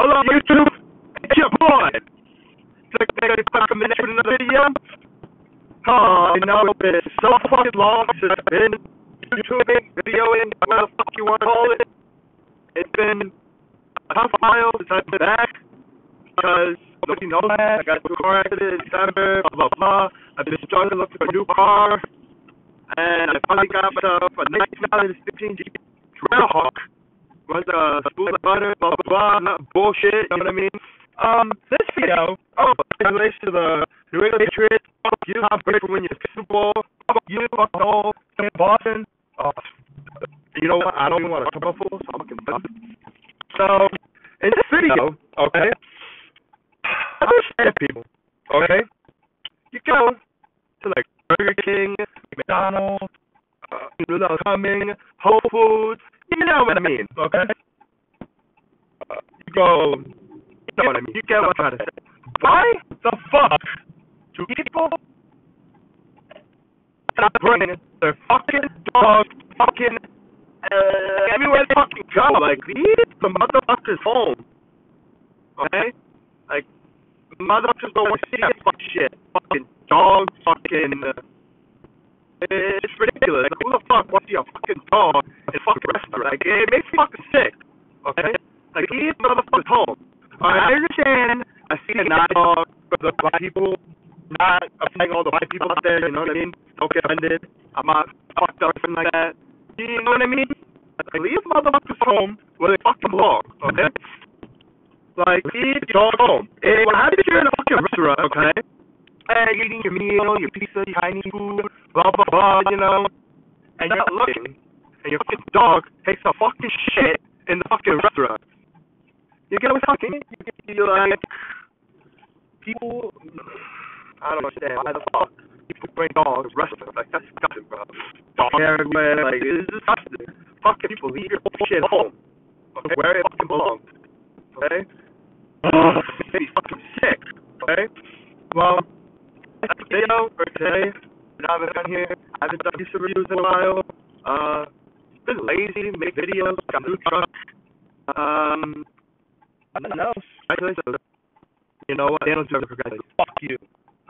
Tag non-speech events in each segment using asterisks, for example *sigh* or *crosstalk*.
Hello, YouTube. It's your boy. Click that fucking minute with another video. Oh, I know it's been so fucking long since I've been YouTubing, videoing, whatever the fuck you want to call it. It's been a tough while since I've been back because nobody knows that. I got into a car accident in December, blah, blah, blah. I've been struggling looking for a new car. And I finally got myself a 1916 Jeep Trailhawk. Was a spool of butter, blah, blah, blah, not bullshit, you know what I mean? Um, this video, oh, in relation to the New England Patriots, fuck you, I'm grateful when you Super Bowl, fuck you, fuck the whole Boston. Oh, you know what? I don't even want to talk about football, so I'm fucking done. So, in this video, okay, understand people, okay? You go to like Burger King, McDonald's, uh, Coming, Whole Foods, you know what I mean, okay? You go, you know what I mean, you get what I'm trying to say. Why the fuck do people stop bringing their fucking dogs fucking uh, everywhere they fucking go? Like, leave the motherfuckers home, okay? Like, motherfuckers don't want to see that fucking shit. Fucking dogs, fucking. Uh, it's ridiculous. Like, who the fuck wants to see a fucking dog in a fucking restaurant? Like, it makes me fucking sick. Okay? Like, leave motherfuckers home. I understand. I see a nine dog for the black people. Not offending all the white people out there, you know what I mean? Don't get offended. I'm not fucked up or like that. You know what I mean? Like, leave motherfuckers home where they fucking belong, okay? Like, leave your dog home. And what happens if you're in a fucking restaurant, okay? And you're eating your meal, your pizza, your Chinese food, blah, blah, blah, you know? And you're not looking, and your fucking dog takes a fucking shit in the fucking restaurant. You get what I'm talking? You like, people, I don't understand why the fuck people bring dogs to restaurants. Like, that's disgusting, bro. Dog everywhere, like, it's disgusting. Fucking people, leave your shit home. Okay? Where it fucking belongs. Okay? *laughs* Ugh, fucking sick. Okay? Well, that's the video for today. Now I've been here. I haven't done these reviews in a while. Uh, been lazy, make videos, got new truck. Um, I don't know. Congratulations. You know what? They don't deserve congratulations. Fuck you.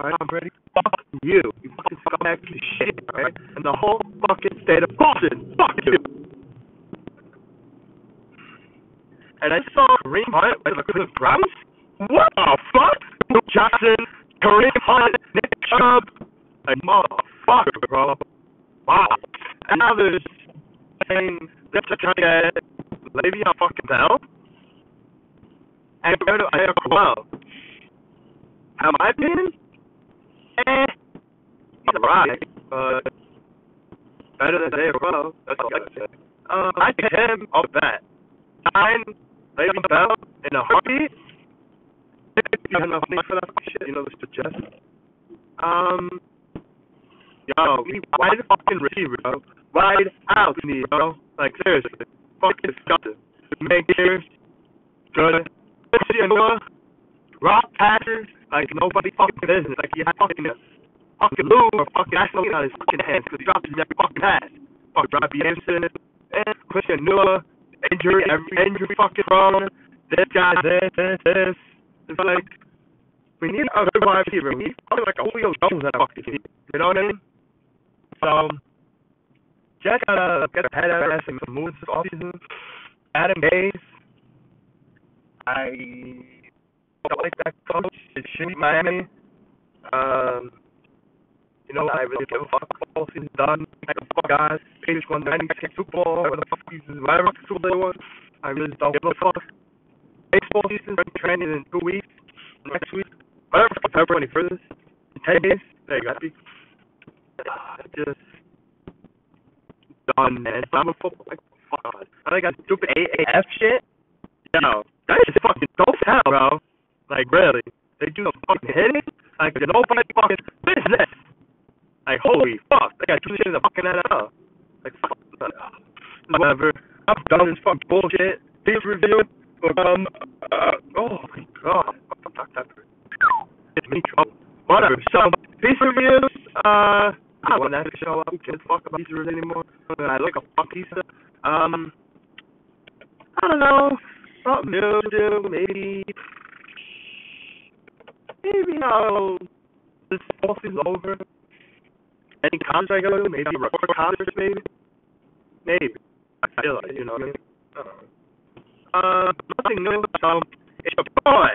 Alright, I'm ready. Fuck you. You fucking piece of shit, alright? And the whole fucking state of Boston. Fuck you. And I saw Kareem Hunt with the Cleveland Browns. What the fuck? Jackson, Kareem Hunt, Nick Chubb. Like, motherfucker, bro. Wow. And now there's saying they're trying to get Le'Veon fucking Bell and go to Isaiah Crowell. How my opinion? Eh, he's alright, but better than Isaiah Crowell. That's all I gotta say. Um, I get him off bat. Sign Le'Veon Bell in a heartbeat. You have enough money for that shit, you know, this suggest. Um, yo, we wide fucking receiver, bro. Wide out, we need, bro. Like, seriously. Fucking disgusting. Make here, good. Christian Noah, rock passes, like nobody fucking business. Like he had fucking uh, fucking Lou or fucking National on his fucking hands because he dropped his fucking pass. Fucking Robby Anderson and Christian Noah, injury, every injury fucking prone. This guy, this, this, this. It's like we need a good wide receiver. We need fucking like a Julio Jones at a fucking team. You know what I mean? So just gotta get a head out some moves this offseason. Adam Gase. I don't like that coach. It should be Miami. Um, you know, I really give a fuck. Football season's done. I a fuck, guys. Patriots won the 96 Super Bowl, whatever the fuck season, whatever Super Bowl was. I really don't give a fuck. Baseball season, training in two weeks. Next week, whatever, February 21st. In 10 days. There you go. Just done, man. I'm a football. Like, fuck. I think I stupid AAF shit. Yo, that is fucking dope hell, bro. Like, really. They do the fucking hitting. Like, nobody fucking business. Like, holy fuck. They got two shit in the fucking NFL. Like, fuck. Whatever. I'm done with this fucking bullshit. This review come. Uh, oh my god. It's me trouble. Whatever. So, these reviews, uh, I don't want that to show up. Cares fuck about pizza anymore? I like a fuck pizza. Um, I don't know. something new to do, maybe maybe now this fall is over. Any concert I go to, maybe record concerts, maybe. Maybe. I feel like, you know what I mean? Uh, nothing new, so it's your boy.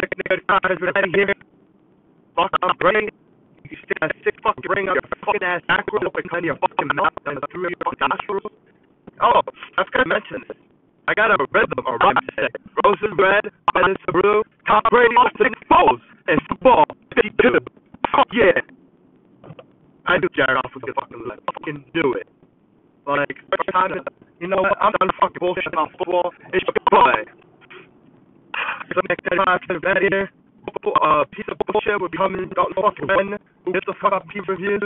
Sick nigga has been out here. Fuck up brain. You stick a sick fucking ring up your fucking ass backwards, kind of your fucking mouth and through your fucking nostrils. Oh, I forgot to mention this. I got a rhythm, a rhyme set. Roses red, Venice blue, Tom Brady lost to foes, and football 52. Fuck yeah. I knew Jared Goff was gonna fucking let fucking do it. Like, first time, you know what? I'm done fucking bullshit about football. It's your boy. So next time I can here, uh, piece of bullshit will be coming out the fucking when. Get the fuck up, people reviews.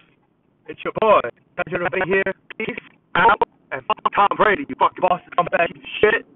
It's your boy, Patrick Bay here. Peace out and fuck Tom Brady, you fucking boss, come back, shit.